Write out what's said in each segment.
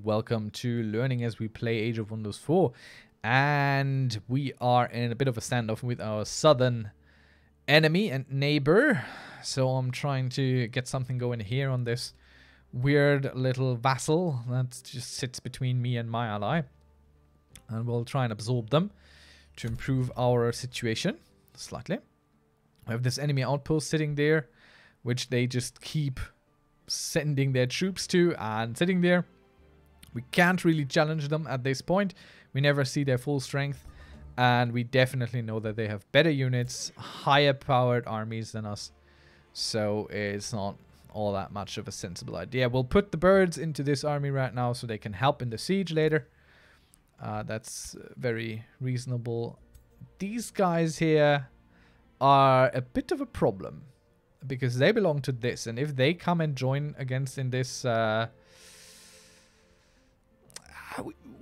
Welcome to Learning as we play Age of Wonders 4. And we are in a bit of a standoff with our southern enemy and neighbor. So I'm trying to get something going here on this weird little vassal that just sits between me and my ally. And we'll try and absorb them to improve our situation slightly. We have this enemy outpost sitting there, which they just keep sending their troops to and sitting there. We can't really challenge them at this point. We never see their full strength. And we definitely know that they have better units, higher powered armies than us. So it's not all that much of a sensible idea. We'll put the birds into this army right now so they can help in the siege later. Uh, that's very reasonable. These guys here are a bit of a problem because they belong to this. And if they come and join against in this... Uh,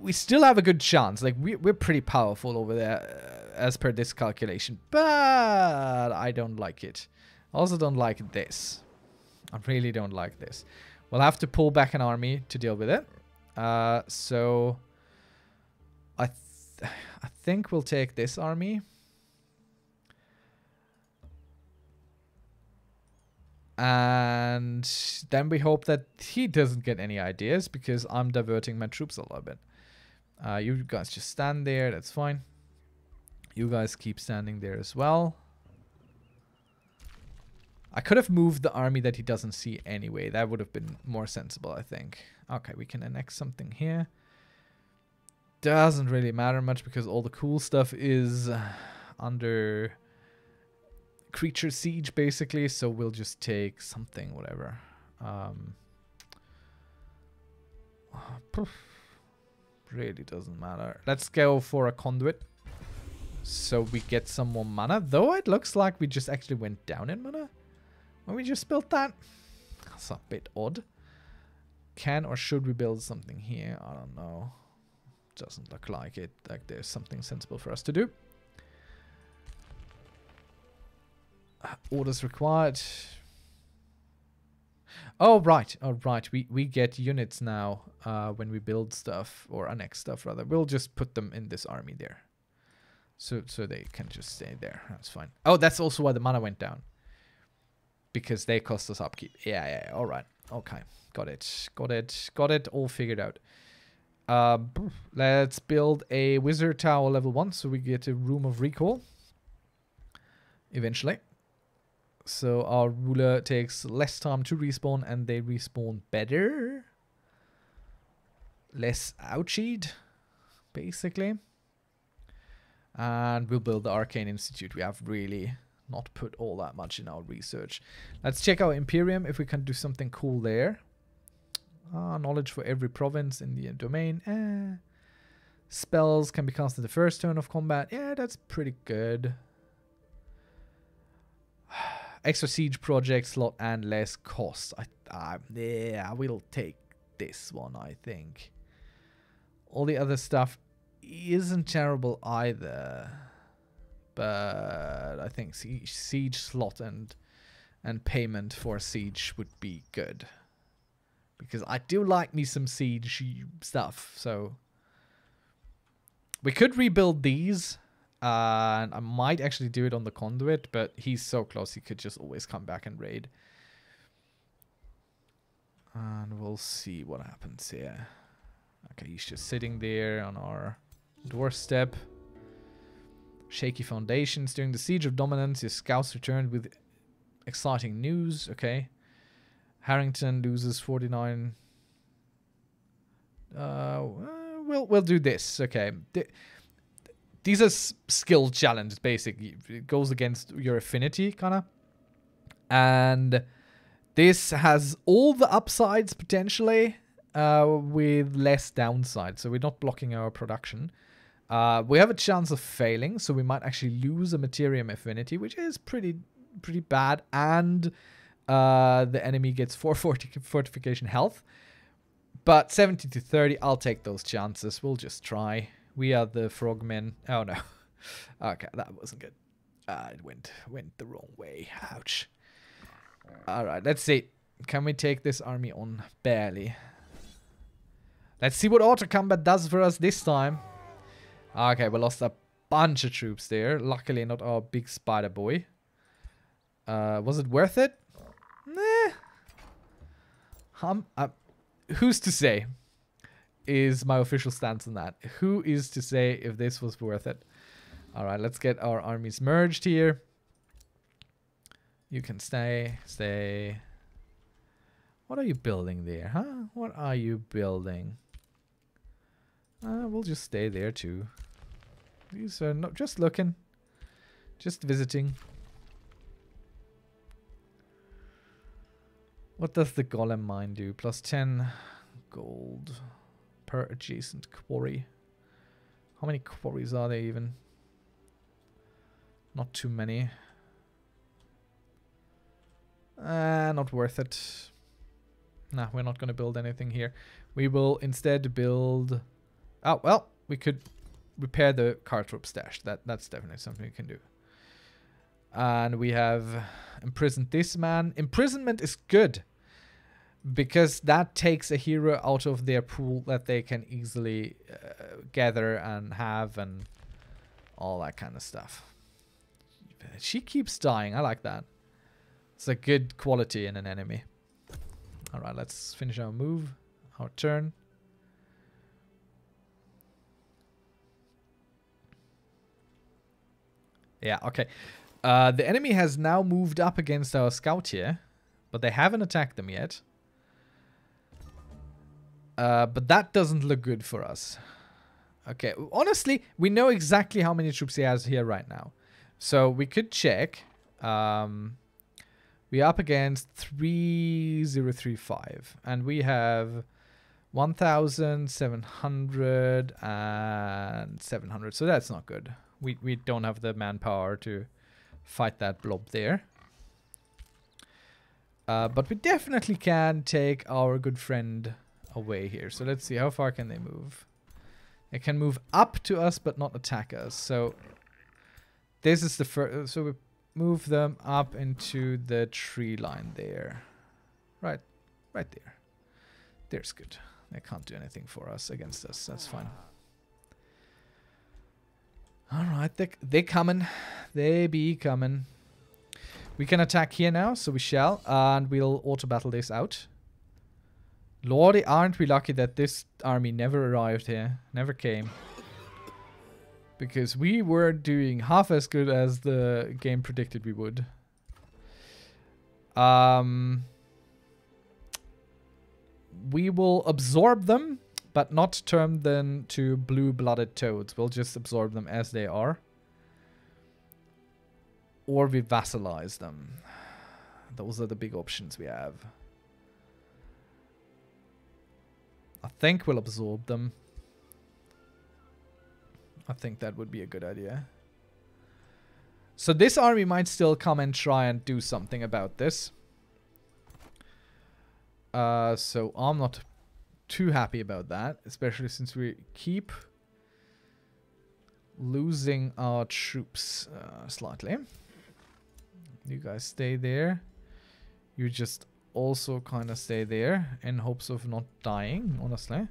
we, still have a good chance. Like, we, we're pretty powerful over there uh, as per this calculation. But I don't like it. I also don't like this. I really don't like this. We'll have to pull back an army to deal with it. Uh, so... I, th I think we'll take this army. And then we hope that he doesn't get any ideas because I'm diverting my troops a little bit. Uh, you guys just stand there. That's fine. You guys keep standing there as well. I could have moved the army that he doesn't see anyway. That would have been more sensible, I think. Okay, we can annex something here. Doesn't really matter much because all the cool stuff is under creature siege basically so we'll just take something whatever um, really doesn't matter. Let's go for a conduit. So we get some more mana. Though it looks like we just actually went down in mana. When we just built that. That's a bit odd. Can or should we build something here? I don't know. Doesn't look like it. Like there's something sensible for us to do. Uh, orders required. Oh, right. Oh, right. We, we get units now uh, when we build stuff, or annex stuff, rather. We'll just put them in this army there. So, so they can just stay there. That's fine. Oh, that's also why the mana went down. Because they cost us upkeep. Yeah, yeah, yeah. All right. Okay. Got it. Got it. Got it all figured out. Uh, let's build a wizard tower level 1 so we get a room of recall. Eventually. So our ruler takes less time to respawn and they respawn better. Less ouchied, basically. And we'll build the Arcane Institute. We have really not put all that much in our research. Let's check our Imperium if we can do something cool there. Ah, knowledge for every province in the domain. Eh. Spells can be cast in the first turn of combat. Yeah, that's pretty good. Extra siege project slot and less cost. I, uh, yeah, I will take this one, I think. All the other stuff isn't terrible either. But I think siege, siege slot and and payment for siege would be good. Because I do like me some siege stuff, so... We could rebuild these and I might actually do it on the conduit, but he's so close he could just always come back and raid. And we'll see what happens here. Okay, he's just sitting there on our doorstep. Shaky foundations. During the Siege of Dominance, your scouts returned with exciting news. Okay. Harrington loses 49. Uh, we'll, we'll do this. Okay these are skill challenges basically. It goes against your affinity kind of and this has all the upsides potentially uh, with less downside so we're not blocking our production. Uh, we have a chance of failing so we might actually lose a materium affinity which is pretty pretty bad. And uh, the enemy gets 4 fortification health. But 70 to 30 I'll take those chances. We'll just try we are the frogmen. Oh no. okay, that wasn't good. Uh, it went went the wrong way. Ouch. All right, let's see. Can we take this army on? Barely. Let's see what auto combat does for us this time. Okay, we lost a bunch of troops there. Luckily, not our big spider boy. Uh, was it worth it? Nah. Um, uh, who's to say? Is my official stance on that. Who is to say if this was worth it? All right, let's get our armies merged here. You can stay, stay. What are you building there, huh? What are you building? Uh, we'll just stay there too. These are not just looking, just visiting. What does the golem mine do? Plus 10 gold per adjacent quarry. How many quarries are there even? Not too many. Uh, not worth it. Nah, we're not going to build anything here. We will instead build... Oh, well, we could repair the Caltrop stash. That That's definitely something we can do. And we have imprisoned this man. Imprisonment is good. Because that takes a hero out of their pool that they can easily uh, gather and have and all that kind of stuff. She keeps dying. I like that. It's a good quality in an enemy. Alright, let's finish our move. Our turn. Yeah, okay. Uh, the enemy has now moved up against our scout here, but they haven't attacked them yet. Uh, but that doesn't look good for us. Okay, honestly, we know exactly how many troops he has here right now. So we could check. Um, we're up against 3035, and we have 1,700 and 700, so that's not good we, we don't have the manpower to fight that blob there. Uh, but we definitely can take our good friend away here. So let's see, how far can they move? They can move up to us, but not attack us. So this is the first. So we move them up into the tree line there. Right, right there. There's good. They can't do anything for us against us. That's fine. Alright, they, they coming. They be coming. We can attack here now, so we shall. and we'll auto-battle this out. Lordy, aren't we lucky that this army never arrived here. Never came. Because we were doing half as good as the game predicted we would. Um, we will absorb them but not turn them to blue-blooded toads. We'll just absorb them as they are. Or we vassalize them. Those are the big options we have. I think we'll absorb them. I think that would be a good idea. So this army might still come and try and do something about this. Uh, so I'm not too happy about that, especially since we keep losing our troops uh, slightly. You guys stay there. You just also kind of stay there in hopes of not dying, honestly.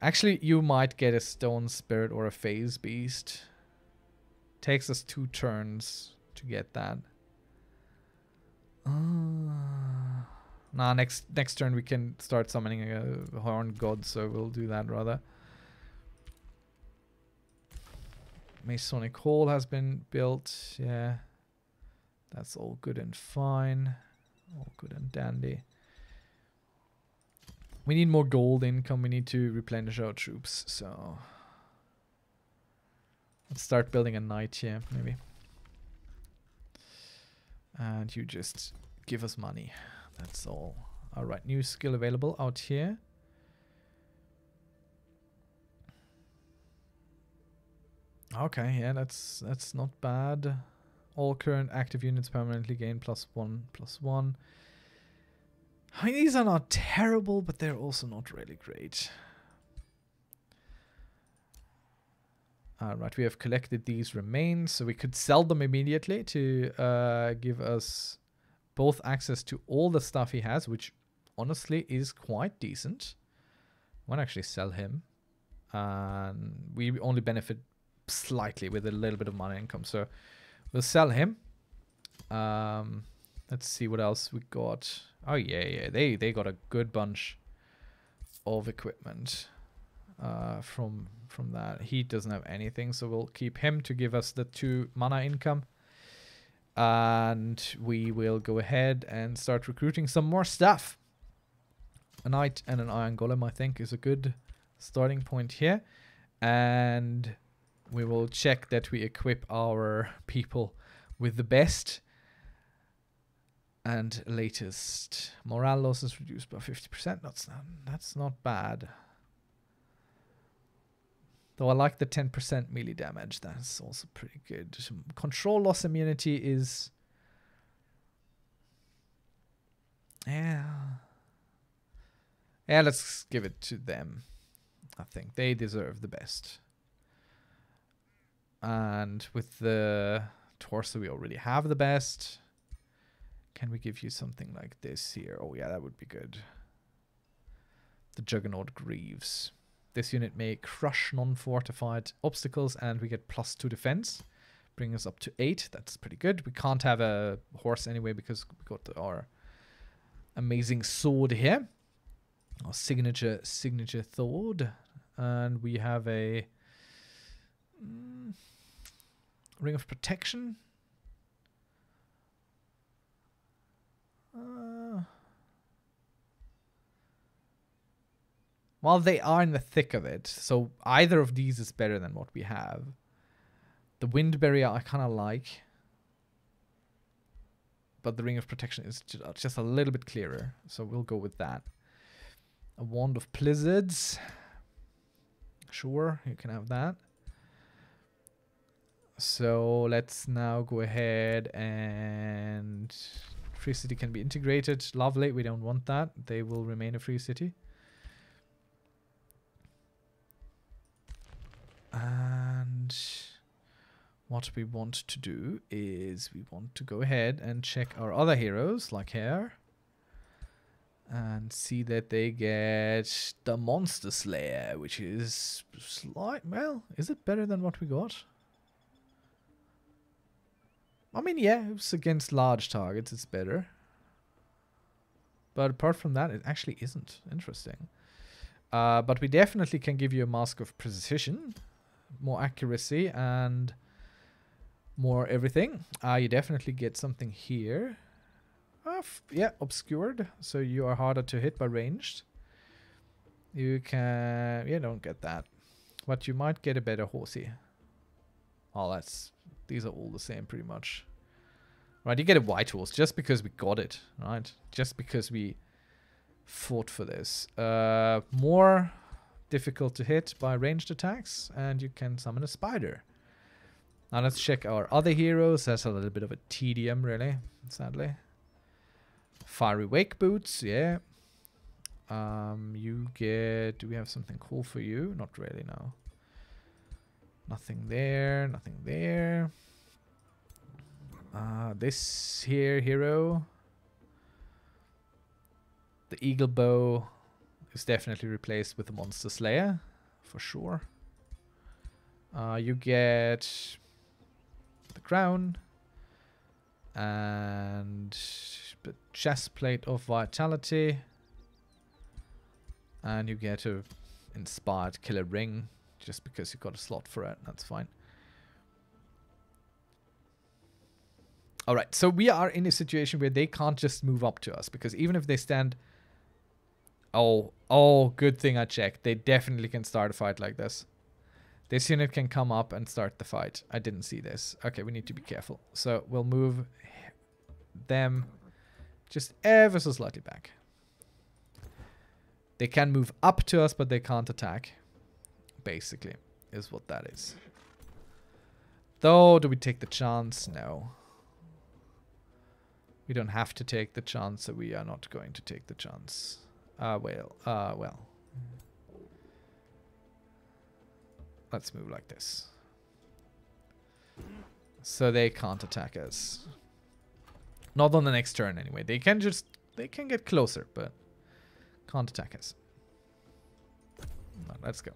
Actually, you might get a stone spirit or a phase beast. Takes us two turns to get that. Uh, Nah, next next turn we can start summoning a horn god, so we'll do that rather. Masonic Hall has been built, yeah. That's all good and fine. All good and dandy. We need more gold income, we need to replenish our troops, so... Let's start building a knight here, maybe. And you just give us money. That's all. Alright, new skill available out here. Okay, yeah, that's that's not bad. All current active units permanently gain plus one, plus one. I mean, these are not terrible, but they're also not really great. Alright, we have collected these remains, so we could sell them immediately to uh, give us both access to all the stuff he has, which honestly is quite decent. want to actually sell him. And we only benefit slightly with a little bit of money income. So we'll sell him. Um, let's see what else we got. Oh yeah, yeah, they they got a good bunch of equipment uh, from from that. He doesn't have anything, so we'll keep him to give us the two mana income. And we will go ahead and start recruiting some more stuff. A knight and an iron golem, I think, is a good starting point here. And we will check that we equip our people with the best and latest. Morale loss is reduced by 50% that's not that's not bad. Though i like the 10% melee damage. That's also pretty good. Control loss immunity is yeah. Yeah let's give it to them. I think they deserve the best and with the torso we already have the best can we give you something like this here? Oh yeah, that would be good. The Juggernaut Greaves. This unit may crush non-fortified obstacles and we get plus 2 defense. Bring us up to 8. That's pretty good. We can't have a horse anyway because we got our amazing sword here. Our signature signature sword. And we have a mm, ring of protection. Uh, well, they are in the thick of it, so either of these is better than what we have. The wind barrier I kind of like, but the ring of protection is just a little bit clearer, so we'll go with that. A wand of blizzards. Sure, you can have that. So let's now go ahead and Free city can be integrated. Lovely. We don't want that. They will remain a free city. And what we want to do is we want to go ahead and check our other heroes like here and see that they get the monster slayer which is slight well is it better than what we got I mean, yeah, it's against large targets, it's better. But apart from that, it actually isn't. Interesting. Uh, but we definitely can give you a mask of precision, more accuracy, and more everything. Uh, you definitely get something here. Uh, yeah, obscured, so you are harder to hit by ranged. You can... Yeah, don't get that. But you might get a better horsey. Oh, that's these are all the same pretty much. Right, you get a white horse just because we got it, right? Just because we fought for this. Uh, more difficult to hit by ranged attacks, and you can summon a spider. Now let's check our other heroes. That's a little bit of a tedium, really, sadly. Fiery Wake Boots, yeah. Um, you get... Do we have something cool for you? Not really, no. Nothing there, nothing there. Uh, this here hero, the Eagle Bow, is definitely replaced with the Monster Slayer, for sure. Uh, you get the crown and the chest plate of vitality, and you get a inspired killer ring just because you've got a slot for it. That's fine. All right, so we are in a situation where they can't just move up to us because even if they stand... Oh, oh, good thing I checked. They definitely can start a fight like this. This unit can come up and start the fight. I didn't see this. Okay, we need to be careful. So we'll move them just ever so slightly back. They can move up to us, but they can't attack basically, is what that is. Though, do we take the chance? No. We don't have to take the chance, so we are not going to take the chance. Uh, well, uh, well. Let's move like this. So they can't attack us. Not on the next turn anyway. They can just, they can get closer, but can't attack us. let's go.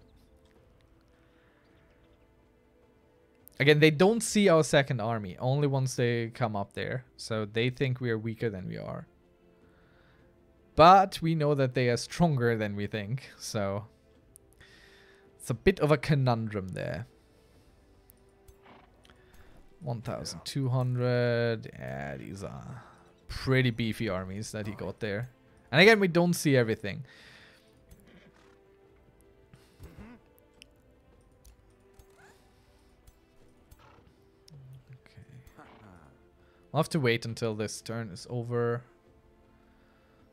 Again, they don't see our second army, only once they come up there. So they think we are weaker than we are. But we know that they are stronger than we think, so... It's a bit of a conundrum there. 1,200. Yeah, these are pretty beefy armies that he got there. And again, we don't see everything. I'll have to wait until this turn is over.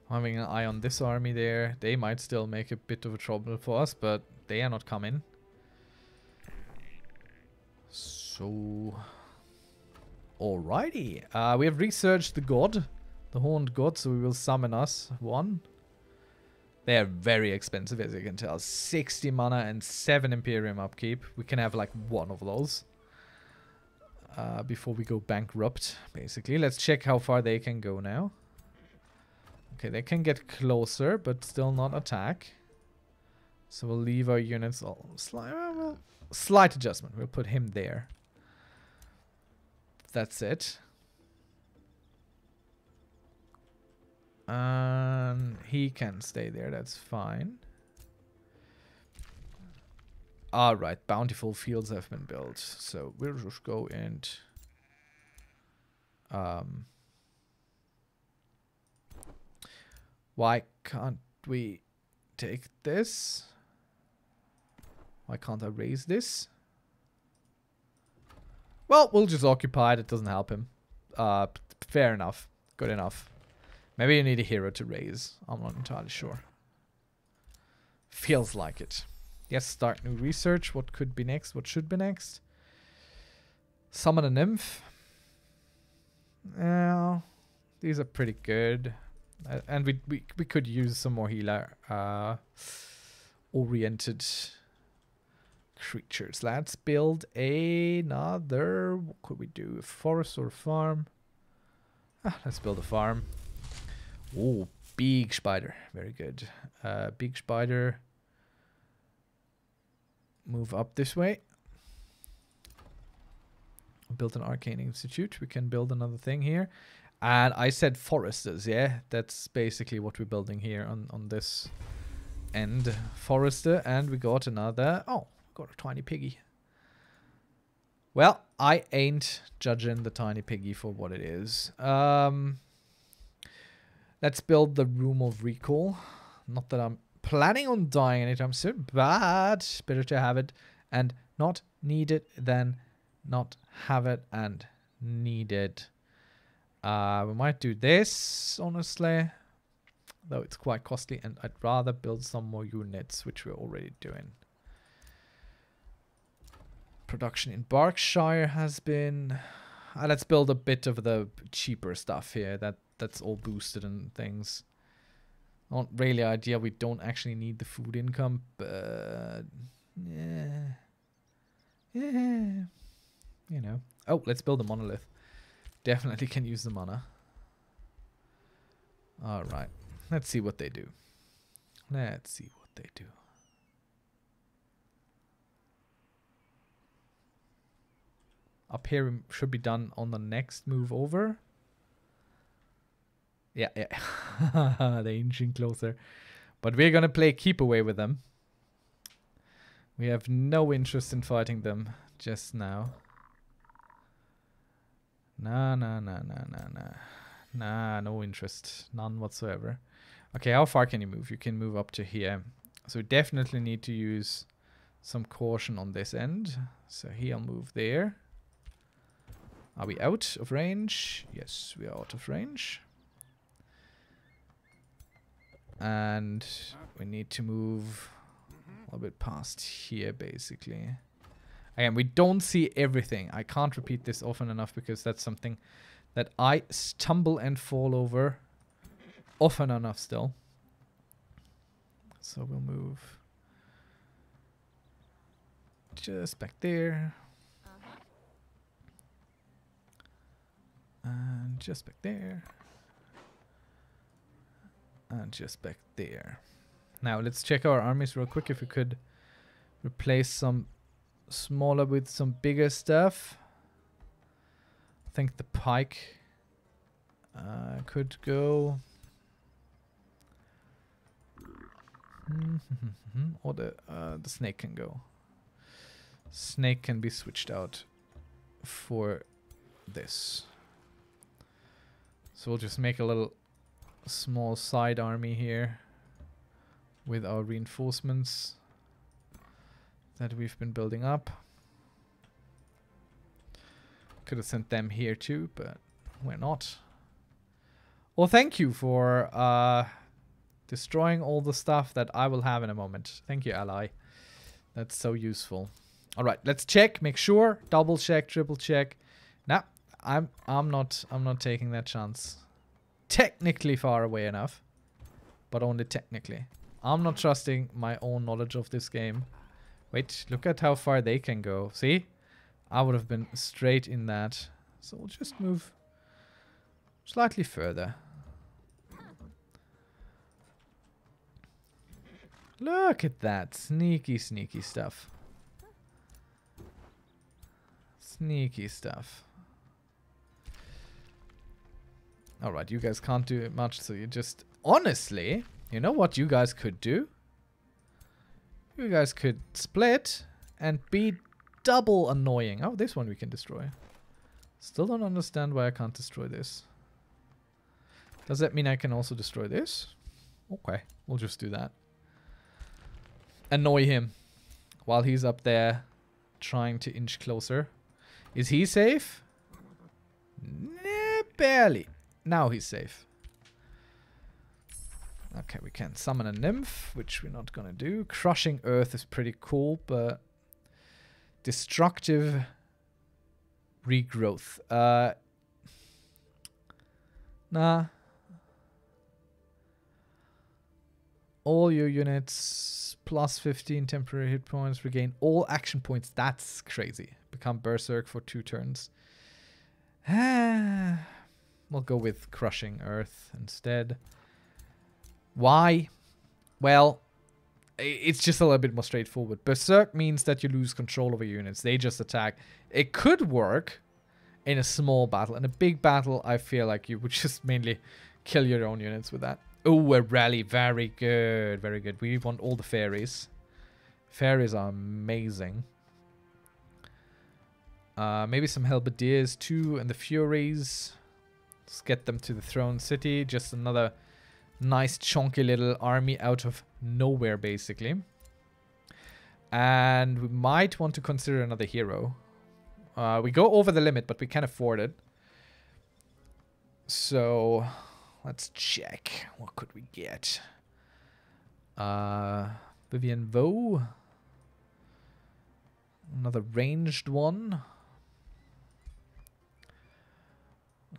Having an eye on this army there. They might still make a bit of a trouble for us, but they are not coming. So... Alrighty. Uh, we have researched the god. The horned god, so we will summon us one. They are very expensive, as you can tell. 60 mana and 7 Imperium upkeep. We can have like one of those. Uh, before we go bankrupt, basically. Let's check how far they can go now. Okay, they can get closer, but still not attack. So we'll leave our units all slight, well, slight adjustment. We'll put him there. That's it. And he can stay there. That's fine. Alright, bountiful fields have been built. So we'll just go and um why can't we take this? Why can't I raise this? Well, we'll just occupy it. It doesn't help him. Uh, fair enough. Good enough. Maybe you need a hero to raise. I'm not entirely sure. Feels like it. Yes, start new research. What could be next? What should be next? Summon a nymph. Yeah, these are pretty good. Uh, and we, we we could use some more healer uh, oriented creatures. Let's build another. What could we do? A forest or a farm? Ah, let's build a farm. Oh, big spider. Very good. Uh, big spider. Move up this way. Build an arcane institute. We can build another thing here. And I said foresters, yeah? That's basically what we're building here on, on this end. Forester. And we got another... Oh, got a tiny piggy. Well, I ain't judging the tiny piggy for what it is. Um, let's build the Room of Recall. Not that I'm planning on dying anytime soon, but better to have it and not need it than not have it and need it. Uh, we might do this, honestly, though it's quite costly, and I'd rather build some more units, which we're already doing production in Berkshire has been... Uh, let's build a bit of the cheaper stuff here. That That's all boosted and things. Not really idea. We don't actually need the food income, but... Yeah. Yeah. You know. Oh, let's build a monolith. Definitely can use the mana. Alright. Let's see what they do. Let's see what they do. Up here should be done on the next move over. Yeah, yeah. they inching closer. But we're gonna play keep away with them. We have no interest in fighting them just now. Nah, nah, nah, nah, nah, nah. Nah, no interest. None whatsoever. Okay, how far can you move? You can move up to here. So definitely need to use some caution on this end. So he'll move there. Are we out of range? Yes, we are out of range. And we need to move mm-hmm. a little bit past here, basically. Again, we don't see everything. I can't repeat this often enough because that's something that I stumble and fall over often enough still. So we'll move just back there. Uh-huh. And just back there. And just back there. Now let's check our armies real quick if we could Replace some smaller with some bigger stuff. I think the pike uh, could go. or the uh, the snake can go. Snake can be switched out for this. So we'll just make a little small side army here with our reinforcements that we've been building up. Could have sent them here too, but we're not. Well, thank you for uh, destroying all the stuff that I will have in a moment. Thank you, ally. That's so useful. All right, let's check, make sure, double check, triple check. Nah, I'm I'm not I'm not taking that chance. Technically far away enough, but only technically. I'm not trusting my own knowledge of this game. Wait, look at how far they can go. See? I would have been straight in that. So we'll just move slightly further. Look at that. Sneaky, sneaky stuff. Sneaky stuff. Alright, you guys can't do much, so you just... Honestly, you know what you guys could do? You guys could split and be double annoying. Oh, this one we can destroy. Still don't understand why I can't destroy this. Does that mean I can also destroy this? Okay, we'll just do that. Annoy him while he's up there trying to inch closer. Is he safe? Nah, barely. Now he's safe. Okay, we can summon a nymph, which we're not gonna do. Crushing earth is pretty cool, but destructive regrowth. Uh, nah. All your units plus 15 temporary hit points regain all action points. That's crazy. Become berserk for two turns. we'll go with crushing earth instead. Why? Well, it's just a little bit more straightforward. Berserk means that you lose control over units. They just attack. It could work in a small battle. In a big battle, I feel like you would just mainly kill your own units with that. Oh, a rally. Very good. Very good. We want all the fairies. Fairies are amazing. Uh, maybe some halberdiers too and the furies. Let's get them to the throne city. Just another nice chunky little army out of nowhere basically. And we might want to consider another hero. Uh, we go over the limit, but we can afford it. So let's check. What could we get? Uh, Vivian Vo. Another ranged one.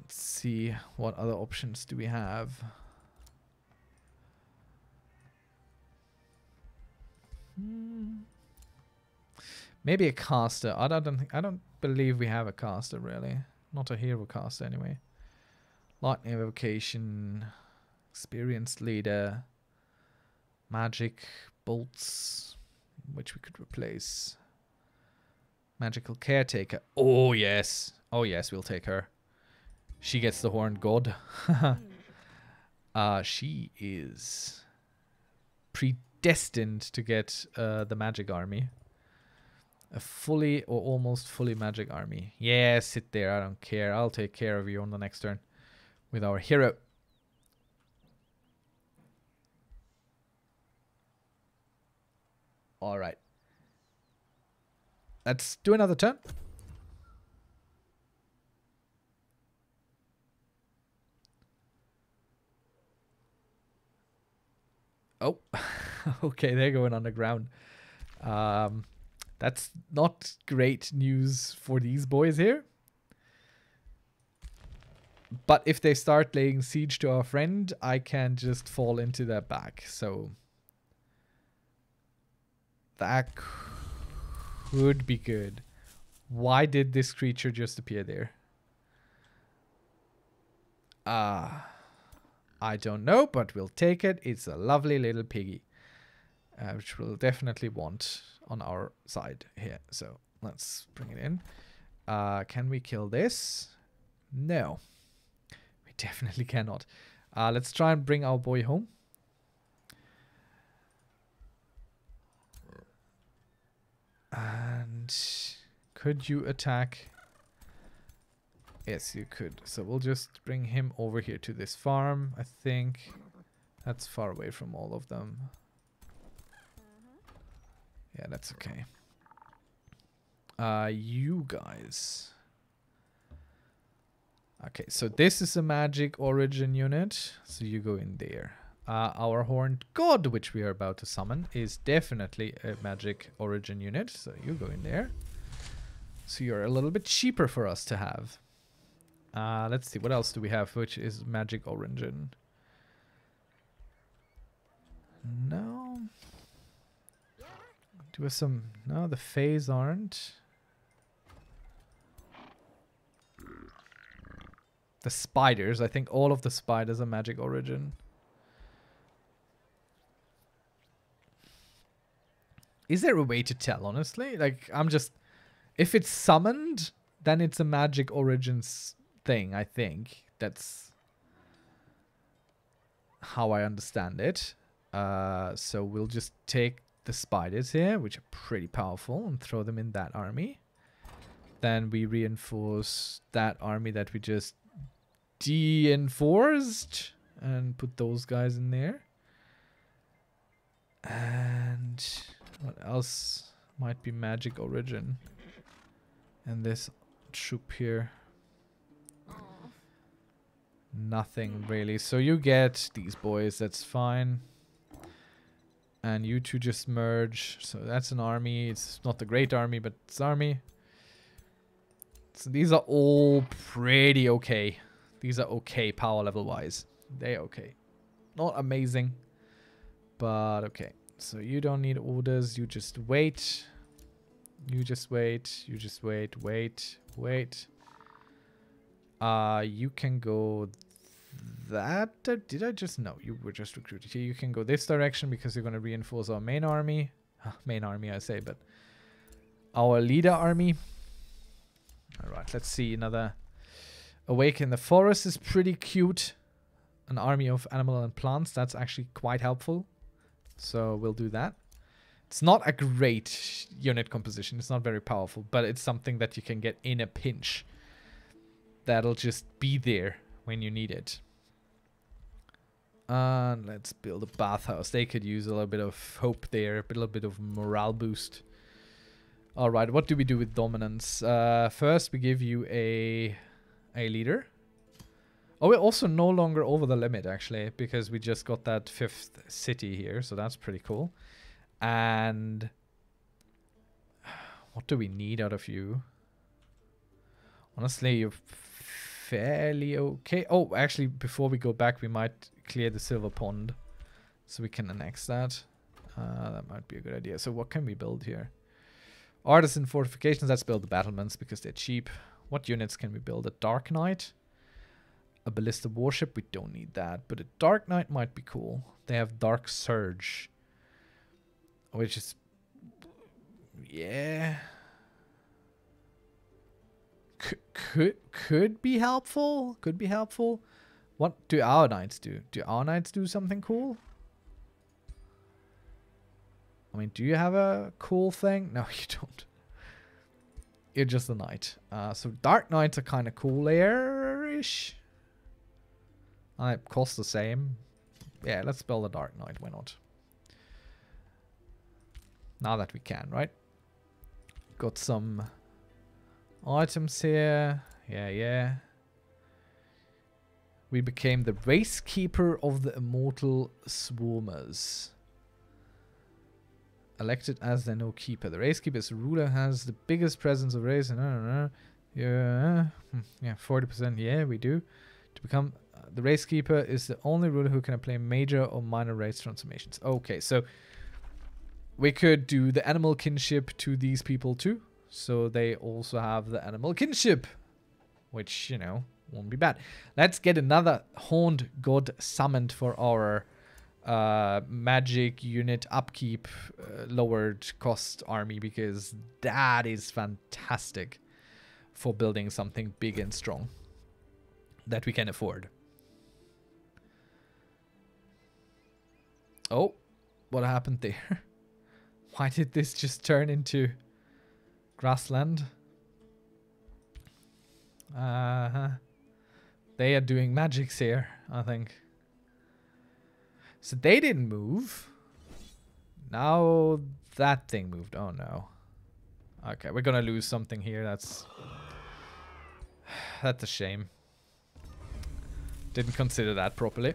Let's see what other options do we have. Hmm. Maybe a caster. I don't think I don't believe we have a caster really. Not a hero caster anyway. Lightning evocation, experienced leader, magic bolts, which we could replace. Magical caretaker. Oh yes. Oh yes, we'll take her. She gets the horned god. uh she is predestined to get uh, the magic army. A fully or almost fully magic army. Yeah, sit there. I don't care. I'll take care of you on the next turn with our hero. All right. Let's do another turn. Oh, okay, they're going underground. Um, that's not great news for these boys here. But if they start laying siege to our friend, I can just fall into their back. So that could be good. Why did this creature just appear there? Ah. Uh, I don't know, but we'll take it. It's a lovely little piggy. uh, which we'll definitely want on our side here. So let's bring it in. Uh, can we kill this? No. We definitely cannot. Uh, let's try and bring our boy home. And could you attack? Yes, you could. So we'll just bring him over here to this farm, I think. That's far away from all of them. Yeah, that's okay. Uh, you guys. Okay, so this is a magic origin unit. So you go in there. Uh, our horned god, which we are about to summon, is definitely a magic origin unit. So you go in there. So you're a little bit cheaper for us to have. Uh, let's see, what else do we have, which is magic origin? No. Do have some... No, the phase aren't. The spiders. I think all of the spiders are magic origin. Is there a way to tell, honestly? Like, I'm just... If it's summoned, then it's a magic origins thing, I think. That's how I understand it. Uh, so we'll just take the spiders here, which are pretty powerful, and throw them in that army. Then we reinforce that army that we just de-enforced and put those guys in there. And what else might be magic origin? And this troop here. Nothing really. So you get these boys, that's fine. And you two just merge. So that's an army. It's not the great army, but it's army. So these are all pretty okay. These are okay power level wise. They're okay. Not amazing, but okay. So you don't need orders. You just wait. You just wait. You just wait. Wait. Wait. Uh, you can go that. Uh, did I just? No, you were just recruited. Here you can go this direction because you're going to reinforce our main army. main army, I say, but our leader army. All right, let's see another Awaken the Forest is pretty cute. An army of animal and plants. That's actually quite helpful. So we'll do that. It's not a great unit composition. It's not very powerful. But it's something that you can get in a pinch. That'll just be there when you need it. And let's build a bathhouse. They could use a little bit of hope there. A little bit of morale boost. Alright, what do we do with dominance? Uh, first, we give you a a leader. Oh, we're also no longer over the limit, actually, because we just got that fifth city here, so that's pretty cool. And what do we need out of you? Honestly, you're fairly okay. Oh, actually, before we go back, we might clear the silver pond so we can annex that. Uh, that might be a good idea. So what can we build here? Artisan fortifications, let's build the battlements because they're cheap. What units can we build? A Dark Knight? A Ballista Warship? We don't need that. But a Dark Knight might be cool. They have Dark Surge. Which is... Yeah... C could could be helpful. Could be helpful. What do our knights do? Do our knights do something cool? I mean, do you have a cool thing? No, you don't you're just a knight. Uh, so dark knights are kind of cool-ish. I cost the same. Yeah, let's build a dark knight. Why not? Now that we can, right? Got some items here. Yeah, yeah. We became the race keeper of the immortal swarmers elected as the no keeper. The race keeper keeper's ruler has the biggest presence of race. No, no. Yeah, hmm, yeah, forty percent. Yeah, we do. To become uh, the race keeper is the only ruler who can apply major or minor race transformations. Okay, so we could do the animal kinship to these people too. So they also have the animal kinship, which you know won't be bad. Let's get another horned god summoned for our uh, magic unit upkeep uh, lowered cost army because that is fantastic for building something big and strong that we can afford. Oh, what happened there? Why did this just turn into grassland? Uh huh. They are doing magics here, I think. So they didn't move. Now that thing moved. Oh no. Okay, we're gonna lose something here. That's that's a shame. Didn't consider that properly.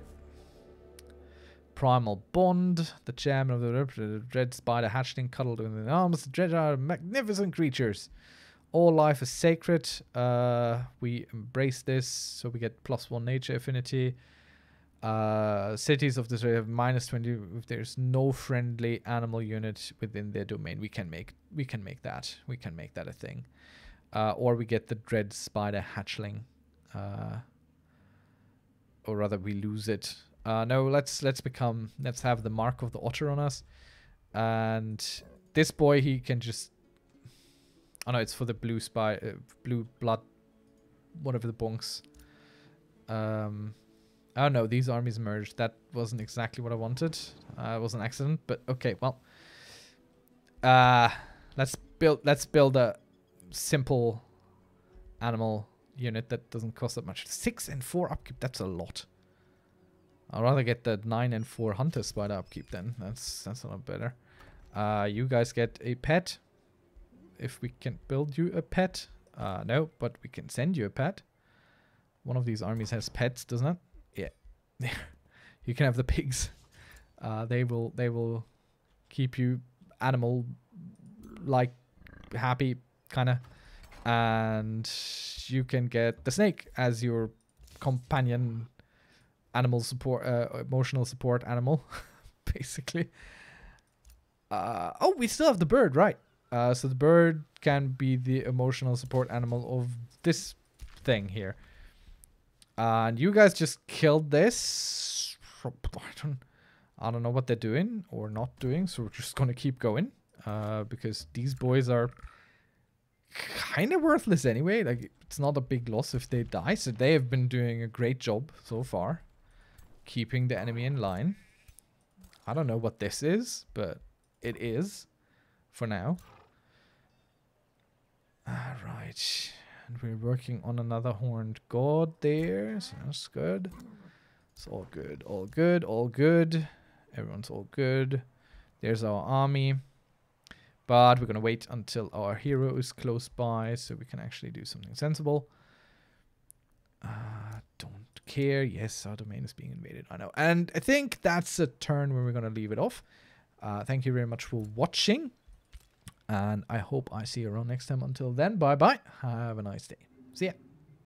Primal Bond, the chairman of the Dread Spider hatchling cuddled in the arms. The Dread are magnificent creatures. All life is sacred. Uh, we embrace this, so we get plus one nature affinity. Uh, cities of this area have minus 20 if there's no friendly animal unit within their domain we can make we can make that. We can make that a thing. Uh, or we get the dread spider hatchling. Uh, or rather we lose it. Uh, no let's let's become let's have the mark of the otter on us. And this boy he can just oh no it's for the blue spy uh, blue blood whatever the bunks um Oh no, these armies merged. That wasn't exactly what I wanted. Uh, it was an accident, but okay, well. Uh, let's build let's build a simple animal unit that doesn't cost that much. Six and four upkeep, that's a lot. I'd rather get the nine and four hunter spider upkeep then. That's that's a lot better. Uh, you guys get a pet. If we can build you a pet. Uh, no, but we can send you a pet. One of these armies has pets, doesn't it? Yeah. you can have the pigs. Uh, they will they will keep you animal like happy kind of and you can get the snake as your companion animal support uh, emotional support animal basically uh, oh we still have the bird right uh, so the bird can be the emotional support animal of this thing here and you guys just killed this. I don't, I don't know what they're doing or not doing, so we're just gonna keep going. Uh, because these boys are kind of worthless anyway. Like, it's not a big loss if they die. So they have been doing a great job so far. Keeping the enemy in line. I don't know what this is, but it is for now. Alright. And we're working on another horned god there. So that's good. It's all good. All good. All good. Everyone's all good. There's our army. But we're going to wait until our hero is close by so we can actually do something sensible. Uh, don't care. Yes, our domain is being invaded. I know. And I think that's a turn where we're going to leave it off. Uh, thank you very much for watching. And I hope I see you around next time. Until then, bye bye. Have a nice day. See ya.